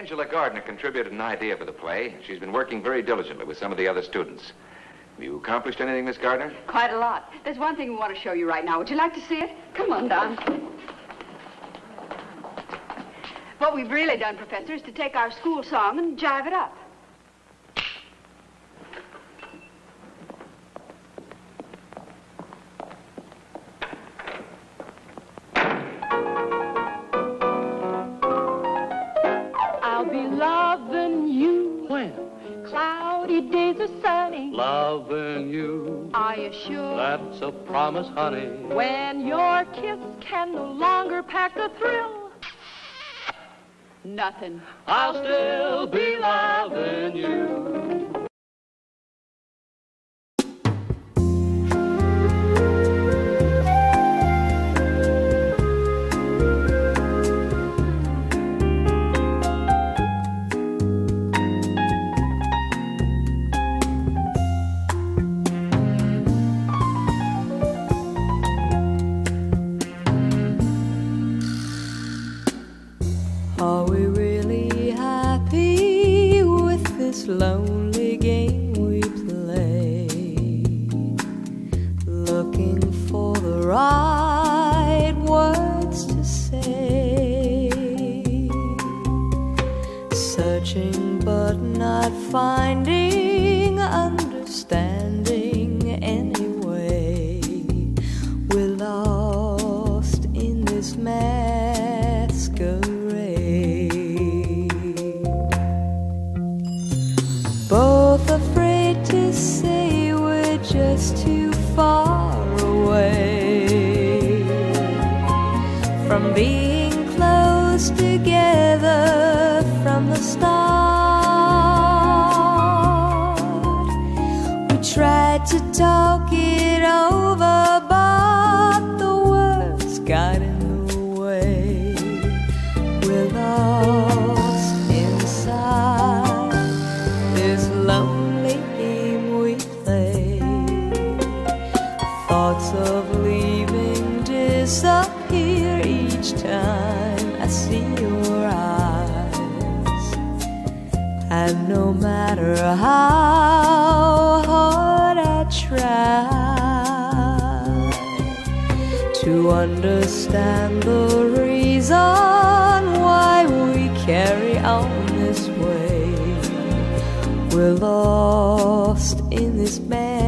Angela Gardner contributed an idea for the play. She's been working very diligently with some of the other students. Have you accomplished anything, Miss Gardner? Quite a lot. There's one thing we want to show you right now. Would you like to see it? Come on, Don. What we've really done, Professor, is to take our school song and jive it up. Loving you When? cloudy days are sunny. Loving you. Are you sure? That's a promise, honey. When your kiss can no longer pack the thrill. Nothing. I'll still be loving lonely game we play? Looking for the right words to say. Searching but not finding too far away from being close together from the start. We tried to talk it over, but the words got in the way. We're lost Thoughts of leaving disappear each time I see your eyes. And no matter how hard I try to understand the reason why we carry on this way, we're lost in this masquerade.